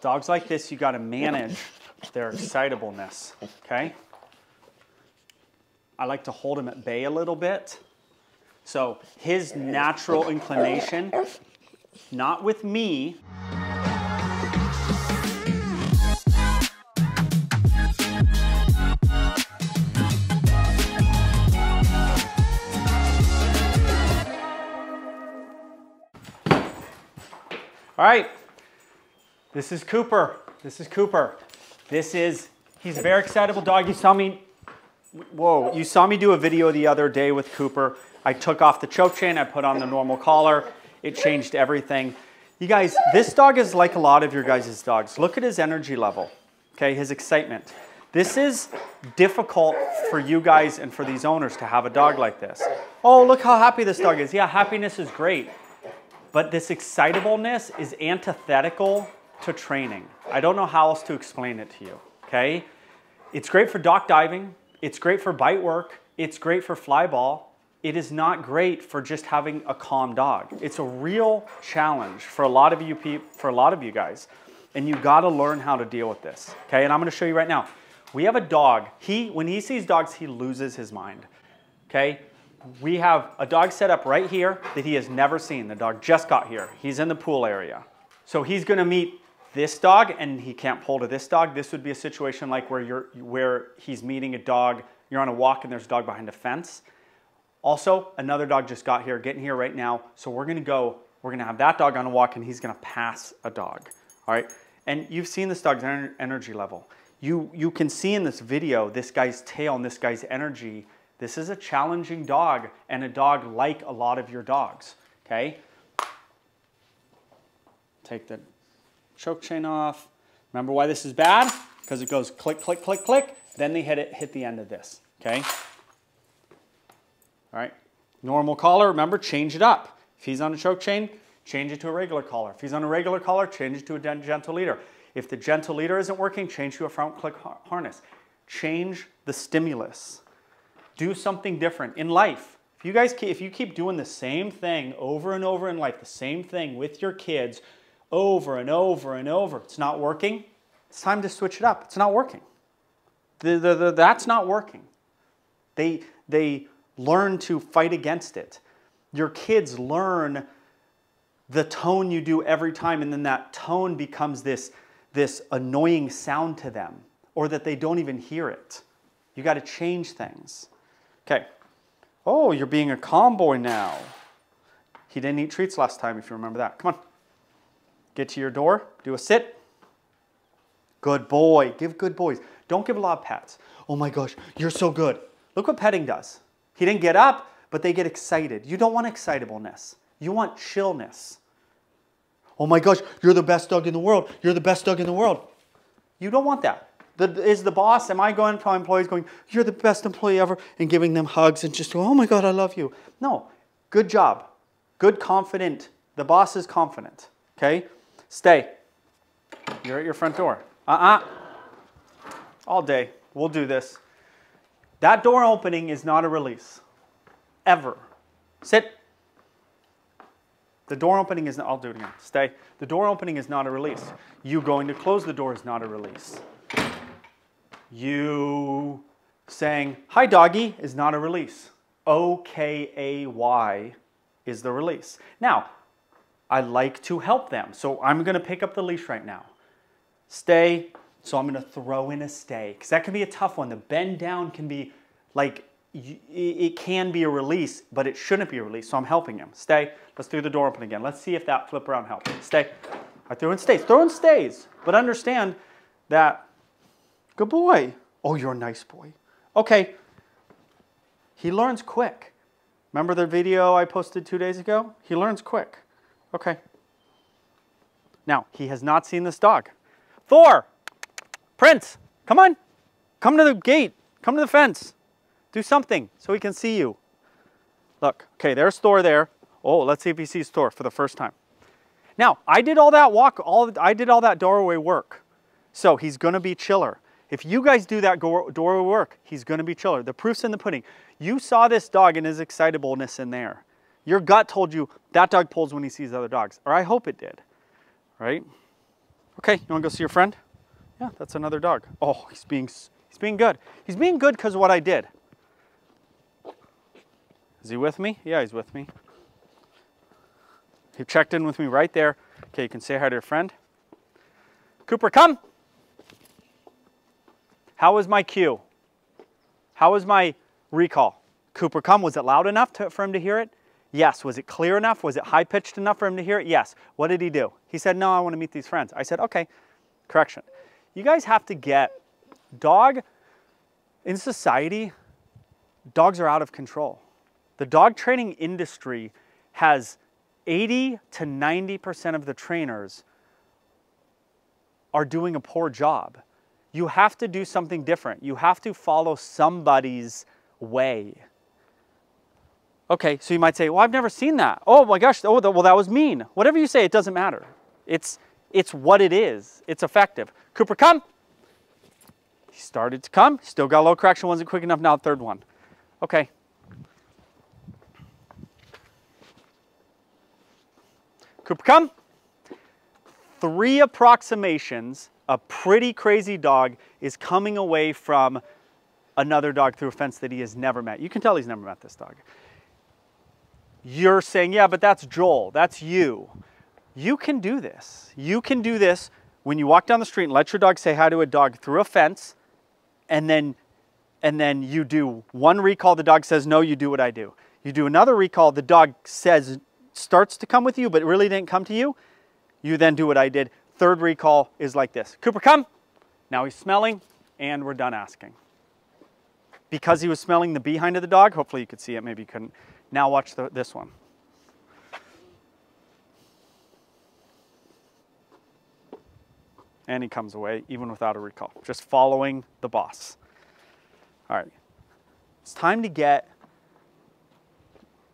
Dogs like this, you got to manage their excitableness, okay? I like to hold him at bay a little bit. So his natural inclination, not with me, All right, this is Cooper. This is Cooper. This is, he's a very excitable dog. You saw me, whoa, you saw me do a video the other day with Cooper. I took off the choke chain, I put on the normal collar. It changed everything. You guys, this dog is like a lot of your guys' dogs. Look at his energy level, okay, his excitement. This is difficult for you guys and for these owners to have a dog like this. Oh, look how happy this dog is. Yeah, happiness is great. But this excitableness is antithetical to training. I don't know how else to explain it to you, okay? It's great for dock diving. It's great for bite work. It's great for fly ball. It is not great for just having a calm dog. It's a real challenge for a lot of you people, for a lot of you guys. And you got to learn how to deal with this. Okay? And I'm going to show you right now. We have a dog. He when he sees dogs, he loses his mind. Okay? we have a dog set up right here that he has never seen. The dog just got here. He's in the pool area. So he's gonna meet this dog and he can't pull to this dog. This would be a situation like where, you're, where he's meeting a dog, you're on a walk and there's a dog behind a fence. Also, another dog just got here, getting here right now. So we're gonna go, we're gonna have that dog on a walk and he's gonna pass a dog, all right? And you've seen this dog's energy level. You, you can see in this video, this guy's tail and this guy's energy this is a challenging dog and a dog like a lot of your dogs, okay? Take the choke chain off. Remember why this is bad? Because it goes click, click, click, click. Then they hit it, hit the end of this, okay? All right, normal collar, remember, change it up. If he's on a choke chain, change it to a regular collar. If he's on a regular collar, change it to a gentle leader. If the gentle leader isn't working, change to a front clip harness. Change the stimulus do something different in life. If you guys keep, if you keep doing the same thing over and over in life, the same thing with your kids over and over and over, it's not working. It's time to switch it up. It's not working. The, the, the, that's not working. They, they learn to fight against it. Your kids learn the tone you do every time, and then that tone becomes this, this annoying sound to them, or that they don't even hear it. You got to change things. Okay. Oh, you're being a calm boy now. He didn't eat treats last time, if you remember that. Come on. Get to your door. Do a sit. Good boy. Give good boys. Don't give a lot of pets. Oh my gosh, you're so good. Look what petting does. He didn't get up, but they get excited. You don't want excitableness. You want chillness. Oh my gosh, you're the best dog in the world. You're the best dog in the world. You don't want that. The, is the boss, am I going to employees going, you're the best employee ever, and giving them hugs and just go, oh my God, I love you. No, good job. Good, confident. The boss is confident, okay? Stay. You're at your front door. Uh-uh. All day. We'll do this. That door opening is not a release. Ever. Sit. The door opening is not, I'll do it again. Stay. The door opening is not a release. You going to close the door is not a release you saying, hi doggy is not a release. O-K-A-Y is the release. Now, I like to help them. So I'm gonna pick up the leash right now. Stay, so I'm gonna throw in a stay, because that can be a tough one. The bend down can be like, it can be a release, but it shouldn't be a release, so I'm helping him. Stay, let's do the door open again. Let's see if that flip around helps. Stay, I throw in stays, throw in stays, but understand that Good boy. Oh, you're a nice boy. Okay. He learns quick. Remember the video I posted two days ago? He learns quick. Okay. Now, he has not seen this dog. Thor! Prince! Come on! Come to the gate. Come to the fence. Do something so he can see you. Look, okay, there's Thor there. Oh, let's see if he sees Thor for the first time. Now, I did all that walk, all I did all that doorway work. So he's gonna be chiller. If you guys do that doorway work, he's to be chiller. The proof's in the pudding. You saw this dog and his excitableness in there. Your gut told you that dog pulls when he sees other dogs, or I hope it did, right? Okay, you wanna go see your friend? Yeah, that's another dog. Oh, he's being, he's being good. He's being good because of what I did. Is he with me? Yeah, he's with me. He checked in with me right there. Okay, you can say hi to your friend. Cooper, come. How was my cue? How was my recall? Cooper, come. Was it loud enough to, for him to hear it? Yes. Was it clear enough? Was it high pitched enough for him to hear it? Yes. What did he do? He said, No, I want to meet these friends. I said, Okay, correction. You guys have to get dog in society, dogs are out of control. The dog training industry has 80 to 90% of the trainers are doing a poor job. You have to do something different. You have to follow somebody's way. Okay, so you might say, well, I've never seen that. Oh my gosh, oh, well, that was mean. Whatever you say, it doesn't matter. It's, it's what it is. It's effective. Cooper, come. He started to come. Still got low correction. Wasn't quick enough. Now third one. Okay. Cooper, come. Three approximations. A pretty crazy dog is coming away from another dog through a fence that he has never met. You can tell he's never met this dog. You're saying, yeah, but that's Joel, that's you. You can do this. You can do this when you walk down the street and let your dog say hi to a dog through a fence, and then and then you do one recall, the dog says, no, you do what I do. You do another recall, the dog says, starts to come with you, but really didn't come to you. You then do what I did. Third recall is like this. Cooper, come. Now he's smelling, and we're done asking. Because he was smelling the behind of the dog, hopefully you could see it, maybe you couldn't. Now watch the, this one. And he comes away even without a recall, just following the boss. All right, it's time to get,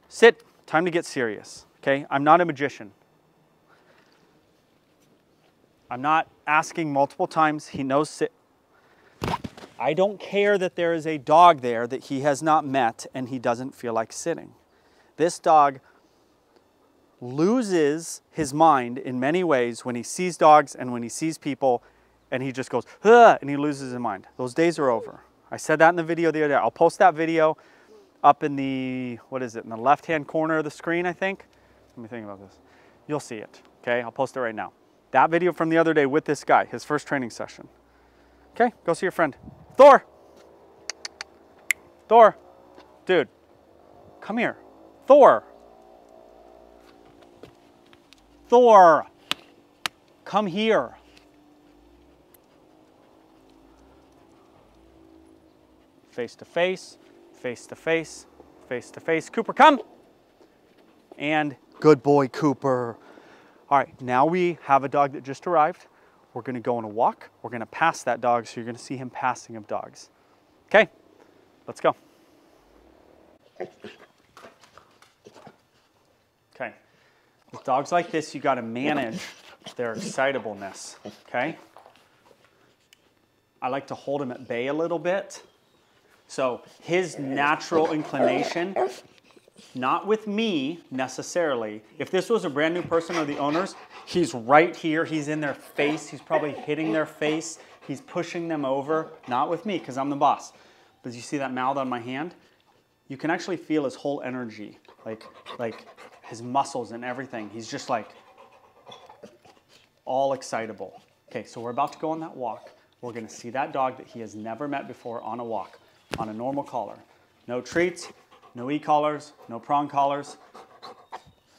sit, time to get serious, okay? I'm not a magician. I'm not asking multiple times. He knows sit. I don't care that there is a dog there that he has not met and he doesn't feel like sitting. This dog loses his mind in many ways when he sees dogs and when he sees people and he just goes, Ugh, and he loses his mind. Those days are over. I said that in the video the other day. I'll post that video up in the, what is it, in the left-hand corner of the screen, I think. Let me think about this. You'll see it, okay? I'll post it right now. That video from the other day with this guy, his first training session. Okay, go see your friend. Thor! Thor! Dude, come here. Thor. Thor, come here. Face to face, face to face, face to face. Cooper, come. And good boy, Cooper. All right, now we have a dog that just arrived. We're gonna go on a walk. We're gonna pass that dog, so you're gonna see him passing of dogs. Okay, let's go. Okay. With dogs like this, you got to manage their excitableness, okay? I like to hold him at bay a little bit. So his natural inclination, not with me necessarily. If this was a brand new person or the owners, he's right here, he's in their face, he's probably hitting their face, he's pushing them over, not with me because I'm the boss. But you see that mouth on my hand? You can actually feel his whole energy, like, like his muscles and everything. He's just like all excitable. Okay, so we're about to go on that walk. We're gonna see that dog that he has never met before on a walk, on a normal collar. No treats, no e-collars, no prong collars.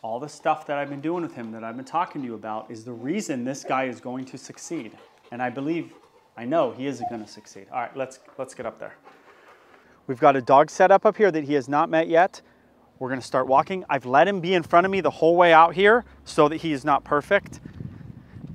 All the stuff that I've been doing with him that I've been talking to you about is the reason this guy is going to succeed. And I believe, I know he is gonna succeed. All right, let's, let's get up there. We've got a dog set up up here that he has not met yet. We're gonna start walking. I've let him be in front of me the whole way out here so that he is not perfect.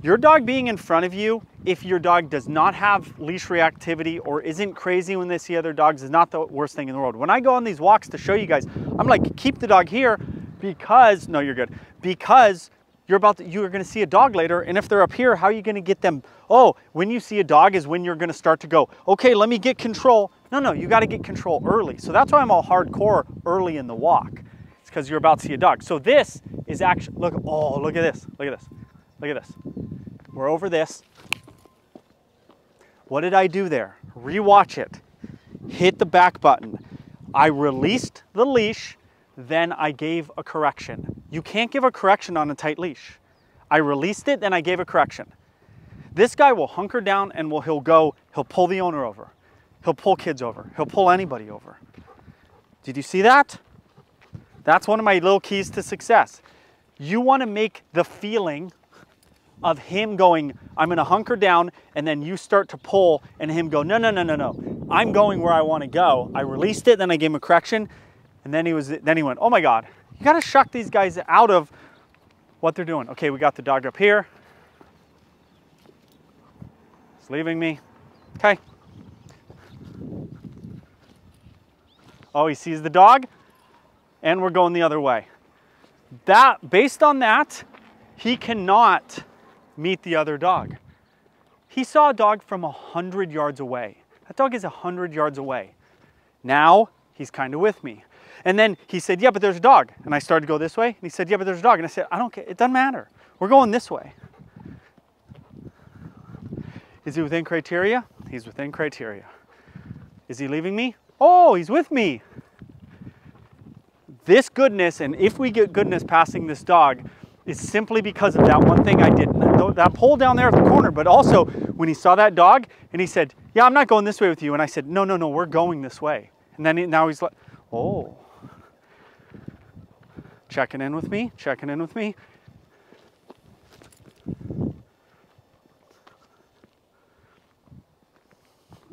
Your dog being in front of you, if your dog does not have leash reactivity or isn't crazy when they see other dogs is not the worst thing in the world. When I go on these walks to show you guys, I'm like, keep the dog here because, no, you're good, because you're about to, you're gonna see a dog later and if they're up here, how are you gonna get them? Oh, when you see a dog is when you're gonna start to go, okay, let me get control. No, no, you gotta get control early. So that's why I'm all hardcore early in the walk. It's because you're about to see a dog. So this is actually, look, oh, look at this, look at this, look at this. we're over this. What did I do there? Rewatch it. Hit the back button. I released the leash, then I gave a correction. You can't give a correction on a tight leash. I released it, then I gave a correction. This guy will hunker down and will he'll go, he'll pull the owner over. He'll pull kids over. He'll pull anybody over. Did you see that? That's one of my little keys to success. You want to make the feeling of him going, I'm going to hunker down, and then you start to pull, and him go, no, no, no, no, no. I'm going where I want to go. I released it, then I gave him a correction, and then he was, then he went, oh my God, you got to shuck these guys out of what they're doing. Okay, we got the dog up here. It's leaving me. Okay. Oh, he sees the dog, and we're going the other way. That, based on that, he cannot meet the other dog. He saw a dog from a hundred yards away. That dog is a hundred yards away. Now he's kind of with me. And then he said, yeah, but there's a dog. And I started to go this way. And he said, yeah, but there's a dog. And I said, I don't care. It doesn't matter. We're going this way. Is he within criteria? He's within criteria. Is he leaving me? Oh, he's with me. This goodness, and if we get goodness passing this dog, is simply because of that one thing I did. That pole down there at the corner, but also when he saw that dog and he said, yeah, I'm not going this way with you. And I said, no, no, no, we're going this way. And then he, now he's like, oh. Checking in with me, checking in with me.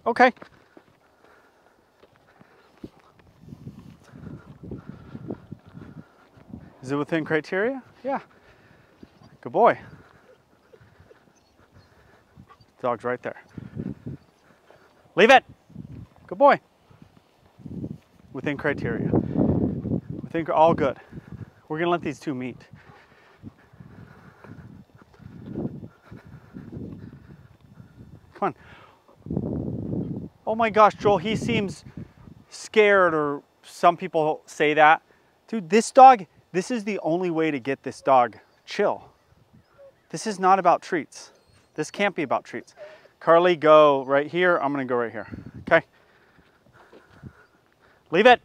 Okay. Is it within criteria? Yeah. Good boy. Dog's right there. Leave it. Good boy. Within criteria. Within all good. We're gonna let these two meet. Come on. Oh my gosh, Joel, he seems scared or some people say that. Dude, this dog, this is the only way to get this dog chill. This is not about treats. This can't be about treats. Carly, go right here. I'm gonna go right here, okay? Leave it.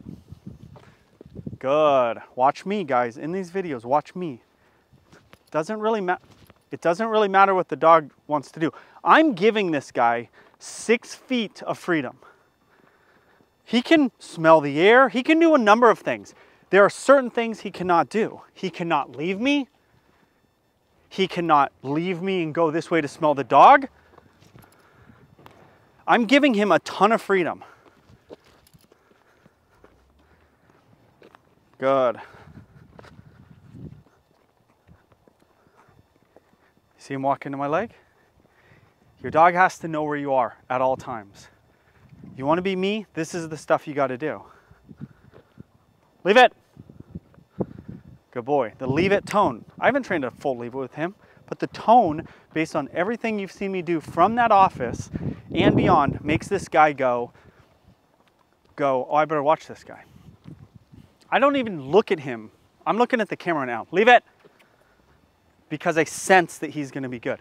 Good. Watch me, guys. In these videos, watch me. Doesn't really matter. It doesn't really matter what the dog wants to do. I'm giving this guy six feet of freedom. He can smell the air. He can do a number of things. There are certain things he cannot do. He cannot leave me. He cannot leave me and go this way to smell the dog. I'm giving him a ton of freedom. Good. See him walk into my leg? Your dog has to know where you are at all times. You want to be me? This is the stuff you got to do. Leave it. Good boy. The leave it tone. I haven't trained a full leave it with him, but the tone, based on everything you've seen me do from that office and beyond, makes this guy go, go, oh, I better watch this guy. I don't even look at him. I'm looking at the camera now. Leave it. Because I sense that he's gonna be good.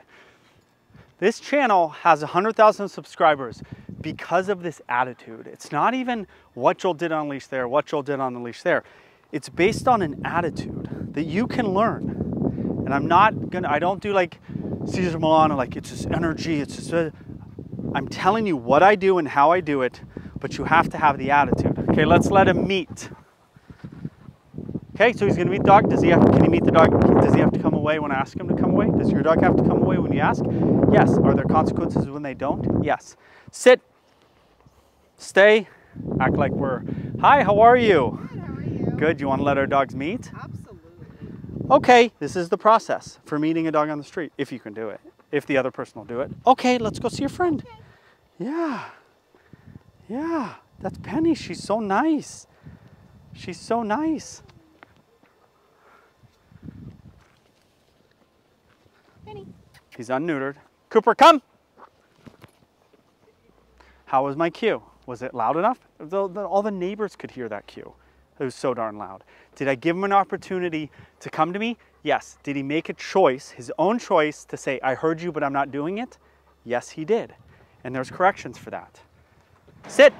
This channel has 100,000 subscribers because of this attitude. It's not even what Joel did on the leash there, what Joel did on the leash there. It's based on an attitude that you can learn. And I'm not gonna, I don't do like Cesar Milano, like it's just energy, it's just, a, I'm telling you what I do and how I do it, but you have to have the attitude. Okay, let's let him meet. Okay, so he's gonna meet the dog. Does he have, can he meet the dog? Does he have to come away when I ask him to come away? Does your dog have to come away when you ask? Yes. Are there consequences when they don't? Yes. Sit, stay, act like we're, hi, how are you? Good. You want to let our dogs meet? Absolutely. Okay, this is the process for meeting a dog on the street, if you can do it. If the other person will do it. Okay, let's go see your friend. Okay. Yeah. Yeah. That's Penny. She's so nice. She's so nice. Penny. He's unneutered. Cooper, come. How was my cue? Was it loud enough? All the neighbors could hear that cue. It was so darn loud. Did I give him an opportunity to come to me? Yes. Did he make a choice, his own choice, to say, I heard you, but I'm not doing it? Yes, he did. And there's corrections for that. Sit.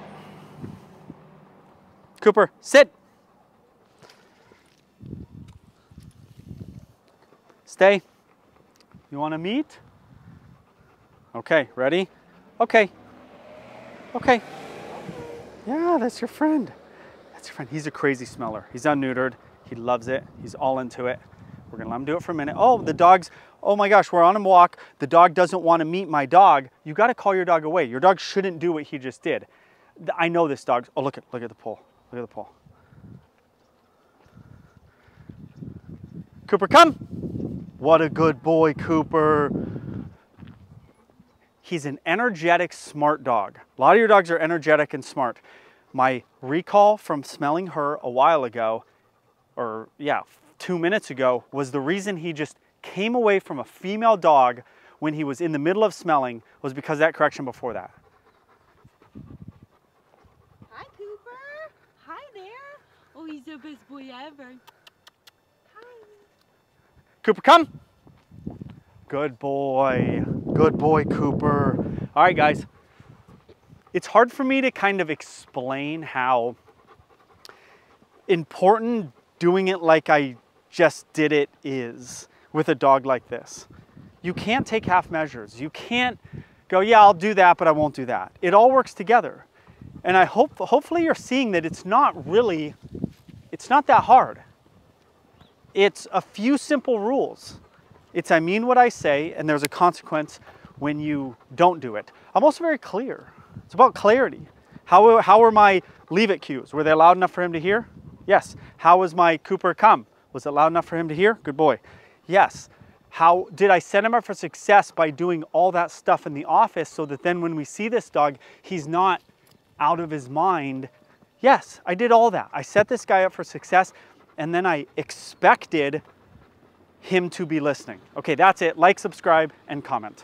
Cooper, sit. Stay. You want to meet? Okay, ready? Okay. Okay. Yeah, that's your friend. That's your friend. He's a crazy smeller. He's unneutered. He loves it. He's all into it. We're gonna let him do it for a minute. Oh, the dog's, oh my gosh, we're on a walk. The dog doesn't want to meet my dog. You gotta call your dog away. Your dog shouldn't do what he just did. I know this dog. Oh, look at, look at the pole. Look at the pole. Cooper, come. What a good boy, Cooper. He's an energetic, smart dog. A lot of your dogs are energetic and smart. My recall from smelling her a while ago, or yeah, two minutes ago was the reason he just came away from a female dog when he was in the middle of smelling was because that correction before that. Hi, Cooper. Hi there. Oh, he's the best boy ever. Hi. Cooper, come. Good boy. Good boy, Cooper. All right, guys. It's hard for me to kind of explain how important doing it like I just did it is with a dog like this. You can't take half measures. You can't go, yeah, I'll do that, but I won't do that. It all works together. And I hope, hopefully you're seeing that it's not really, it's not that hard. It's a few simple rules. It's I mean what I say, and there's a consequence when you don't do it. I'm also very clear. It's about clarity. How, how were my leave it cues? Were they loud enough for him to hear? Yes. How was my Cooper come? Was it loud enough for him to hear? Good boy. Yes. How did I set him up for success by doing all that stuff in the office so that then when we see this dog, he's not out of his mind? Yes, I did all that. I set this guy up for success and then I expected him to be listening. Okay, that's it. Like, subscribe, and comment.